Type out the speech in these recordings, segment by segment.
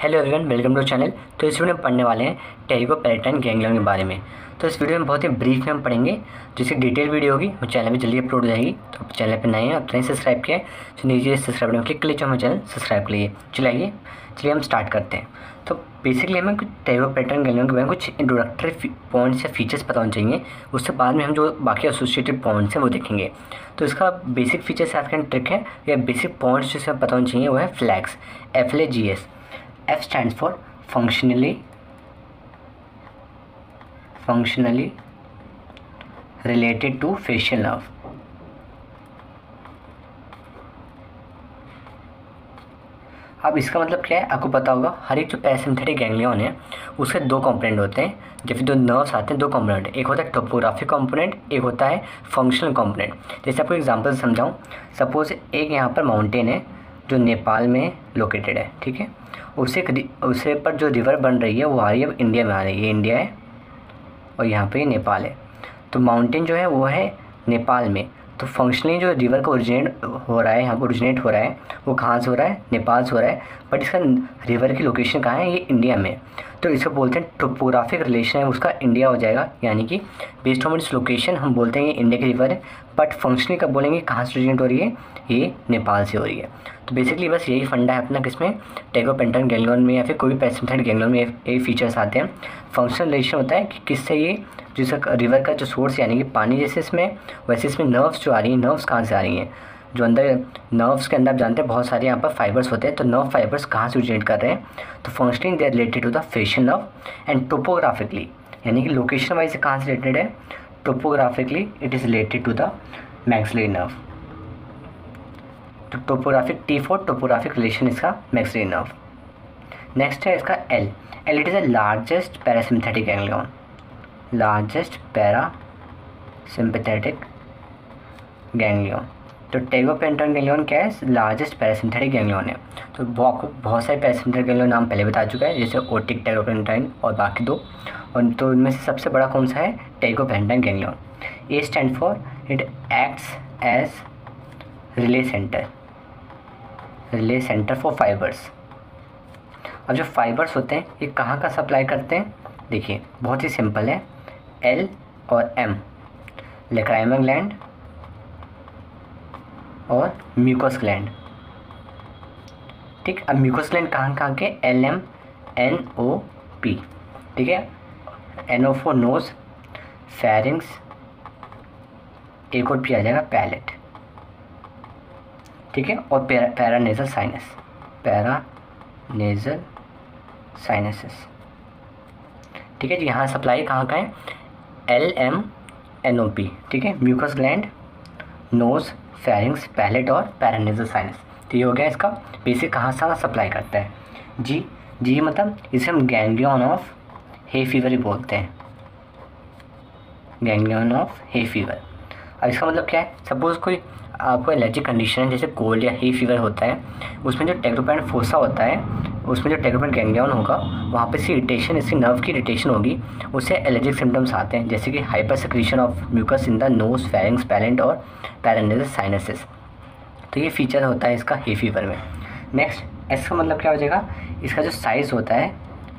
Hello everyone welcome to channel तो इस video में पढ़ने वाले हैं टेरिको पेलेटाइन गैंगलियन के बारे में। तो इस वीडियो में बहुत ही ब्रीफ में हम पढ़ेंगे, जिसकी डिटेल वीडियो होगी, वो चैनल पे जल्दी अपलोड हो जाएगी। तो आप चैनल पे नए हैं अब नहीं सब्सक्राइब किया तो नीचे सब्सक्राइब क्लिक कर लीजिए हमारे चैनल सब्सक्राइब कर लीजिए चलिए चलिए हम स्टार्ट करते हैं। तो बेसिकली हमें कुछ टेरिको पैटर्न गैंगलियन के बारे में कुछ इंट्रोडक्टरी पॉइंट्स या फीचर्स पता होने चाहिए। उससे बाद में हम जो बाकी एसोसिएटेड पॉइंट्स हैं, वो देखेंगे। तो इसका बेसिक फीचर्स आपके ट्रिक है, या बेसिक पॉइंट्स जिसे पता होने चाहिए, वो है flex F L G S F stands for functionally functionally related to facial nerve. अब इसका मतलब क्या है? आपको पता होगा, हर एक जो पैरासिम्पथेटिक गैंग्लियन है, उसके दो कंपोनेंट होते हैं। जब जो नर्व्स आते हैं, दो कंपोनेंट एक होता है टोपोग्राफिक कंपोनेंट एक होता है फंक्शनल कंपोनेंट जैसे आपको एग्जांपल समझाऊं। सपोज़ एक यहाँ पर माउंटेन है जो नेपाल में लोकेटेड है, ठीक है? उसे उसे पर जो रिवर बन रही है, वो आ रही है इंडिया में आ रही है। ये इंडिया है और यहाँ पे नेपाल है। तो माउंटेन जो है, वो है नेपाल में। तो फंक्शनली जो रिवर का ओरिजिनेट हो रहा है, यहाँ पर ओरिजिनेट हो रहा है, वो कहाँ से हो रहा है? नेपाल से हो रहा है। बट इसका रिवर की लोकेशन कहाँ है? ये इंडिया में तो इसको बोलते हैं टोपोग्राफिक रिलेशन है। उसका इंडिया हो जाएगा, यानी कि बेस्ड ऑन इट्स लोकेशन हम बोलते हैं ये इंडिया की रिवर है। बट फंक्शनली कब बोलेंगे? कहाँ से ओरिजिनेट हो रही है? ये नेपाल से हो रही है। तो बेसिकली बस यही फंडा है अपना किसमें? टेगो पेंटन गैंगलोन में या फिर कोई भी पैसेंथेड गैंगलोन में यही फीचर्स आते हैं। फंक्शनल रिलेशन होता है कि किससे ये जिसका रिवर का जो सोर्स यानी कि पानी जैसे इसमें, वैसे इसमें नर्व्स जो आ रही हैं नर्व्स कहाँ से आ रही हैं? जो अंदर नर्व्स के अंदर आप जानते हैं बहुत सारे यहाँ पर फाइबर्स होते हैं तो नर्व फाइबर्स कहाँ से ओरिजिनेट कर रहे हैं? तो functioning they related to the facial nerve and topographically यानी कि लोकेशन वाइज कहाँ से रिलेटेड है? Topographically it is related to the maxillary nerve topographic T four topographic relation इसका मैक्सलरी नर्व नेक्स्ट है इसका L L it is the largest parasympathetic ganglion largest para sympathetic ganglion तो pterygopalatine ganglion क्या है? Largest parasympathetic ganglion है. तो बहुत बहुत सारे पैरासिम्पथेटिक गैंग्लियन नाम पहले बता चुका है, जैसे ओटिक टेगोपेंटाइन और बाकी दो। और तो इनमें से सबसे बड़ा कौन सा है? Pterygopalatine ganglion A stand for it acts as relay center relay center for fibers अब जो फाइबर्स होते हैं, ये कहाँ का सप्लाई करते हैं? देखिए, बहुत ही सिंपल है। एल और एम लेक्राइमा ग्लैंड और म्यूकोस ग्लैंड ठीक, अब म्यूकोस ग्लैंड कहाँ कहाँ के? L M N O P ठीक है? एन ओ नोज़ फेरिंग्स एक और पी आ जाएगा पैलेट ठीक है? और para, paranasal sinus para nasal sinuses ठीक है जी, यहाँ सप्लाई कहाँ का है? L M N O P ठीक है? Mucus gland nose pharynx palate और पैरानेजल साइनस तो ये हो गया इसका बेसिक कहाँ से सप्लाई करता है? जी जी मतलब इसे हम गैंग्लियन ऑफ़ हे फीवर ही बोलते हैं। गैंग्लियन ऑफ़ हे फीवर अब इसका मतलब क्या है? सपोज़ कोई आपको एलर्जिक कंडीशन है, जैसे कोल्ड या ही फीवर होता है, उसमें जो टेग्रोपैन फोसा होता है, उसमें जो टेग्रोपैन गैंग्लियन होगा, वहाँ पे सी इरिटेशन इसकी नर्व की इरिटेशन होगी, उससे एलर्जिक सिम्टम्स आते हैं, जैसे कि hyper secretion of mucus in the nose pharynx palate और पैरानेजल साइनसिस तो ये फीचर होता है इसका ही फीवर में। नेक्स्ट इसका मतलब क्या हो जाएगा? इसका जो साइज़ होता है,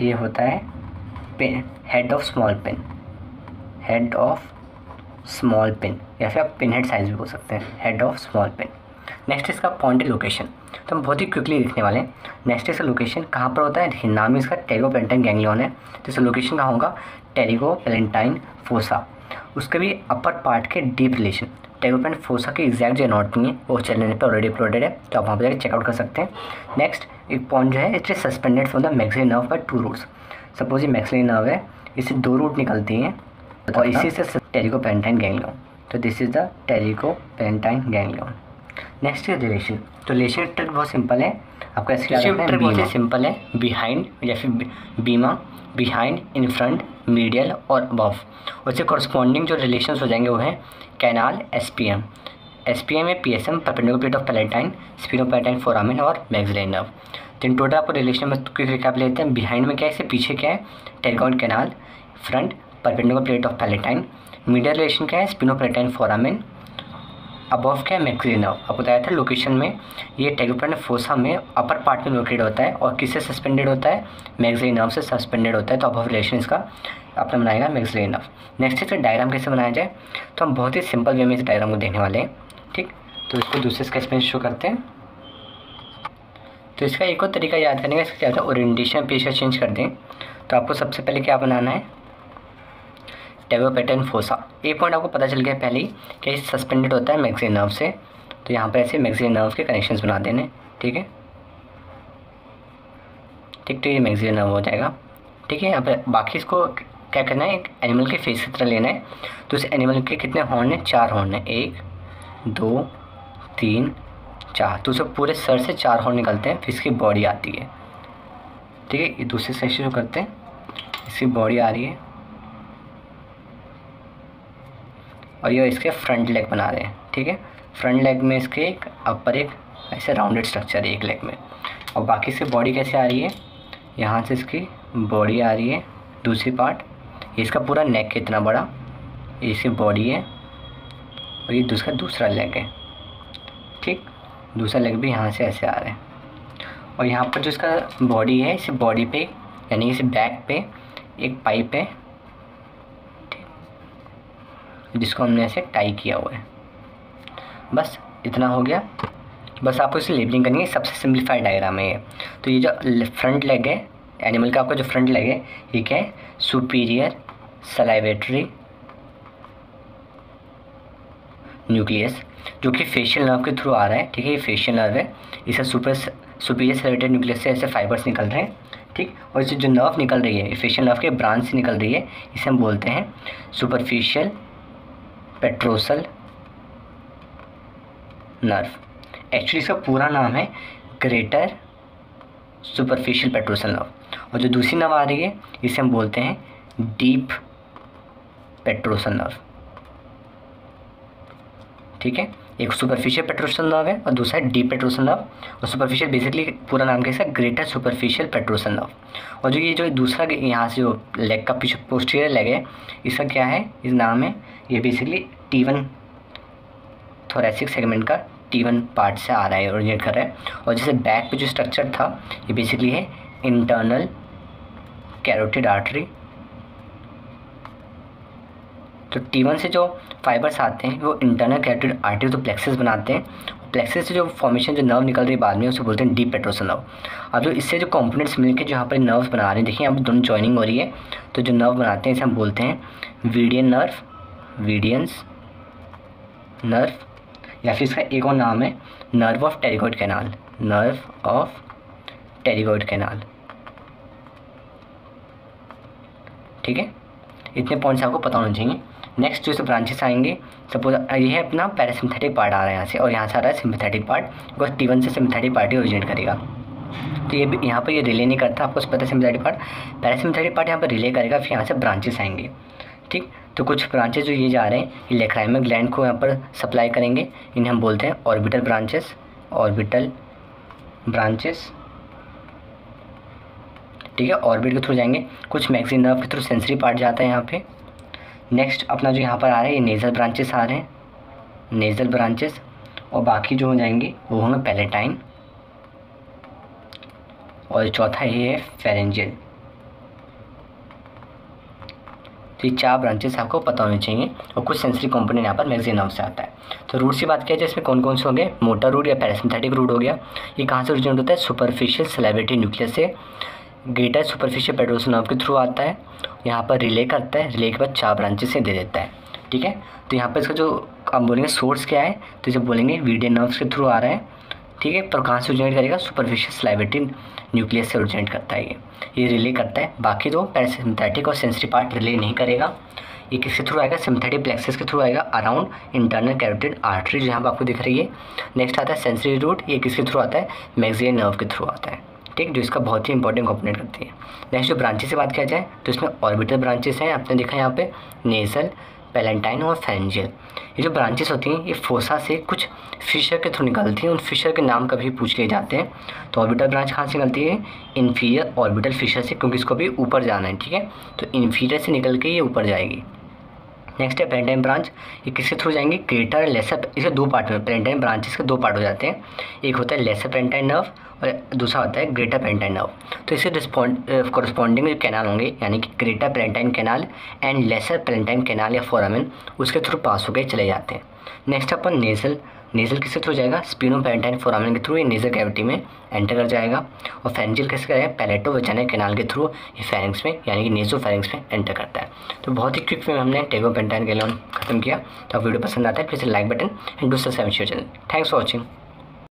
ये होता है pin head of small pin head of small pin या फिर आप पिन हेड साइज़ भी बोल सकते हैं head of small pin next इसका पॉइंट लोकेशन तो हम बहुत ही क्विकली देखने वाले हैं। नेक्स्ट इसका लोकेशन कहाँ पर होता है? नाम इसका टेगो पेंटाइन गैंगलियन है। तो इसका लोकेशन कहाँ होगा? टेरिगो पेलेंटाइन फोसा उसके भी अपर पार्ट के डीप रिलेशन टेगोपेंट फोसा की एग्जैक्ट जो एनाटमी है, वो चैनल पर ऑलरेडी अपलोडेड है। तो आप वहाँ पर जाकर चेकआउट कर सकते हैं। नेक्स्ट एक पॉइंट जो है it is suspended from the maxillary nerve by two roots suppose ये मैक्सली नर्व है इससे दो रूट निकलती हैं, और इसी से टेरिको पेंटाइन गैंगलियन तो this is the pterygopalatine ganglion next is relation तो रिलेशन ट्रिक बहुत सिंपल है। आपका ट्रिक बहुत सिंपल है। बिहाइंड या फिर बीमा। बिहाइंड इन फ्रंट मीडियल और अबव उससे कॉरस्पॉन्डिंग जो रिलेशन हो जाएँगे वो हैं canal S P M S P M है P S M perpendicular plate of palatine sphenopalatine foramen और नर्व तो इन टोटल आपको रिलेशन में क्विक रिकैप लेते हैं। बिहाइंड में क्या है? इससे पीछे क्या है? Pterygoid canal front perpendicular plate of palatine medial relation क्या है स्पिनोप्लेटाइन फोरामिन अबव क्या है मैक्सिली नर्व आपको बताया था लोकेशन में, ये टेगोपेंड फोसा में अपर पार्ट में लोकेटेड होता है और किससे सस्पेंडेड होता है? नर्व से सस्पेंडेड होता है तो अबव रिलेशन इसका आपने बनाएगा नर्व नेक्स्ट इसका डायग्राम कैसे बनाया जाए? तो हम बहुत ही सिंपल वे में इस डायग्राम को देखने वाले हैं, ठीक? तो इसको दूसरे स्केच में शो करते हैं. तो इसका एक और तरीका याद करने का, इसका क्या होता है? ओरिएंटेशन का चेंज कर दें. तो आपको सबसे पहले क्या बनाना है? टेबो पैटर्न फोसा। एक पॉइंट आपको पता चल गया पहले ही कि सस्पेंडेड होता है मैगजीन नर्व से। तो यहाँ पर ऐसे मैगजीन नर्व के कनेक्शंस बना देने, ठीक है? ठीक तो ये मैगजीन नर्व हो जाएगा। ठीक है, यहाँ पर बाकी इसको क्या करना है? एक एनिमल के फेस की तरह लेना है। तो उस एनिमल के कितने हॉर्न हैं? चार हॉर्न हैं। एक, दो, तीन, चार। तो उसे पूरे सर से चार हॉर्न निकलते हैं, फिर इसकी बॉडी आती है। ठीक है, ये दूसरे सेक्शन जो करते हैं। इसकी बॉडी आ रही है। और ये इसके फ्रंट लेग बना रहे हैं, ठीक है? फ्रंट लेग में इसके एक अपर एक ऐसे राउंडेड स्ट्रक्चर है एक लेग में। और बाकी से बॉडी कैसे आ रही है? यहाँ से इसकी बॉडी आ रही है, दूसरी पार्ट इसका पूरा नेक कितना बड़ा। ये इसकी बॉडी है और ये दूसरा दूसरा लेग है, ठीक? दूसरा लेग भी यहाँ से ऐसे आ रहा है। और यहाँ पर जो इसका बॉडी है, इस बॉडी पे, यानी इस बैक पे एक पाइप है। जिसको हमने ऐसे टाई किया हुआ है। बस इतना हो गया। बस आपको इसे लेबलिंग करनी है। सबसे सिंप्लीफाइड डायग्राम है ये। तो ये जो फ्रंट लेग है एनिमल का आपका जो फ्रंट लेग है, ये क्या है? सुपीरियर सलाइवेटरी न्यूक्लियस जो कि फेशियल नर्व के थ्रू आ रहा है। ठीक है, ये फेशियल नर्व है। इसे सुपर सुपीरियर सलाइवेटेड न्यूक्लियस से ऐसे फाइबर्स निकल रहे हैं। ठीक? और इसे जो नर्व निकल रही है फेशियल नर्व के ब्रांच से निकल रही है, इसे हम बोलते हैं सुपरफिशियल पेट्रोसल नर्व। एक्चुअली इसका पूरा नाम है ग्रेटर सुपरफिशियल पेट्रोसल नर्व। और जो दूसरी नर्व आ रही है, इसे हम बोलते हैं डीप पेट्रोसल नर्व। ठीक है? एक सुपरफिशियल पेट्रोसल नर्व है और दूसरा डीप पेट्रोसल नर्व और सुपरफिशियल बेसिकली पूरा नाम कैसा ग्रेटर सुपरफिशियल पेट्रोसल नर्व और जो ये जो दूसरा यहाँ से जो लेग का पीछे पोस्टीरियर लेग है, इसका क्या है? इस नाम है, ये basically T one thoracic segment का टी वन पार्ट से आ रहा है ओरिजिनेट कर रहा है। और जैसे बैक पे जो स्ट्रक्चर था, ये बेसिकली है इंटरनल कैरोटिड आर्टरी तो टी वन से जो फाइबर्स आते हैं, वो इंटरनल कैरोटिड आर्टरी तो प्लेक्सिस बनाते हैं। प्लेक्सेस से जो फॉर्मेशन जो नर्व निकल रही है बाद में, उसे बोलते हैं डीप पेट्रोसल नर्व अब जो इससे जो कंपोनेंट्स मिलकर जो यहाँ पर नर्व बना रहे हैं, देखिए पर दोनों ज्वाइनिंग हो रही है। तो जो नर्व बनाते हैं, इसे हम बोलते हैं वीडियन नर्व वीडियंस नर्व या फिर इसका एक और नाम है nerve of pterygoid canal nerve of pterygoid canal ठीक है? इतने पॉइंट्स आपको पता होने चाहिए। नेक्स्ट जो ब्रांचेस आएँगे सपोज़ ये है अपना पैरासिम्थेटिक पार्ट आ रहा है यहाँ से, और यहाँ से आ रहा है सिम्पथेटिक पार्ट बिकॉज़ टी से सिम्पथेटिक पार्ट ही ओरिजिनेट करेगा। तो ये भी, यहाँ पर ये रिले नहीं करता, आपको पता है सिम्पथेटिक पार्ट पैरासिम्पथेटिक पार्ट यहाँ पर रिले करेगा, फिर यहाँ से ब्रांचेस आएँगे। ठीक? तो कुछ ब्रांचेस जो ये जा रहे हैं, ये लेक्राइमल ग्लैंड को यहाँ पर सप्लाई करेंगे, इन्हें हम बोलते हैं ऑर्बिटल ब्रांचेस ऑर्बिटल ब्रांचेस ठीक है? ऑर्बिट के थ्रू जाएँगे, कुछ मैगजीन नर्व के थ्रू सेंसरी पार्ट जाता है यहाँ पे। नेक्स्ट अपना जो यहाँ पर आ रहा है, ये नेज़ल ब्रांचेस आ रहे हैं। नेज़ल ब्रांचेस और बाकी जो हो जाएँगे, वो होंगे पैलेटाइन और चौथा ये है फेरेंजियल तो ये चार ब्रांचेस आपको पता होने चाहिए और कुछ सेंसरी कंपोनेंट यहाँ पर मैगजीन नाम से आता है। तो रूट से बात किया जाए, इसमें कौन कौन से होंगे मोटर रूट या पैरासिम्थेटिक रूट हो गया। ये कहाँ से ओरिजिनेट होता है? सुपरफिशियल सेलेब्रिटी न्यूक्लियस से। ग्रेटर सुपरफिशियल पेट्रोसल नर्व के थ्रू आता है। यहाँ पर रिले करता है रिले के बाद चार ब्रांचेस से दे देता है, ठीक है? तो यहाँ पर इसका जो आप बोलेंगे सोर्स क्या है तो जब बोलेंगे वीडियो नर्व्स के थ्रू आ रहा है, ठीक है? पर कहाँ से ओरिजिनेट करेगा? सुपरफिशियल स्लाइवेटिन न्यूक्लियस से ओरिजिनेट करता है ये। ये रिले करता है। बाकी दो पैरासिम्पैटिक और सेंसरी पार्ट रिले नहीं करेगा। ये किसके थ्रू आएगा? सिम्थेटिक प्लेक्सेस के थ्रू आएगा अराउंड इंटरनल कैरोटिड आर्टरी जहाँ पर आपको दिख रही है। नेक्स्ट आता है सेंसरी रूट ये किसके थ्रू आता है? मैगजियन नर्व के थ्रू आता है। ठीक जो इसका बहुत ही इंपॉर्टेंट कॉम्पोनेंट करती है। नेक्स्ट जो ब्रांचेस से बात किया जाए तो इसमें ऑर्बिटल ब्रांचेस हैं, आपने देखा यहाँ पे नेजल पैलेंटाइन और फेंजियल ये जो ब्रांचेस होती हैं, ये फोसा से कुछ फिशर के थ्रू निकलती हैं, उन फिशर के नाम कभी पूछ लिए जाते हैं। तो ऑर्बिटल ब्रांच कहाँ से निकलती है? इन्फीरियर ऑर्बिटल फिशर से, क्योंकि इसको भी ऊपर जाना है, ठीक है? तो इन्फीरियर से निकल के ये ऊपर जाएगी। नेक्स्ट है पेरेंटाइन ब्रांच। ये किसके थ्रू जाएँगे? ग्रेटर लेसर इसे दो पार्ट में पेरेंटाइन ब्रांच इसके दो पार्ट हो जाते हैं। एक होता है लेसर पेरेंटाइन नर्व और दूसरा होता है ग्रेटर पेरेंटाइन नर्व। तो इसके कॉरस्पॉन्डिंग जो कैनाल होंगे, यानी कि greater palatine canal and lesser palatine canal या फोरामिन, उसके थ्रू पास होकर चले जाते हैं। नेक्स्ट अपन नेजल नेजल किसके थ्रू जाएगा? स्पिनो पेरेंटाइन फोरामिन के थ्रू ये नेजल कैविटी में एंटर कर जाएगा। और फेंजिल कैसे करेगा पैलेटो वजाना कैनाल के थ्रू ये फेरिंग्स में, यानी कि नेजो फेरिंग्स में एंटर करता है। तो बहुत ही क्विक में हमने टेगो पेंटाइन लोन खत्म किया। तो आप वीडियो पसंद आता है please like button and do subscribe channel thanks for watching